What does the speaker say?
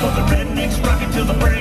for the rednecks, rocking till the break.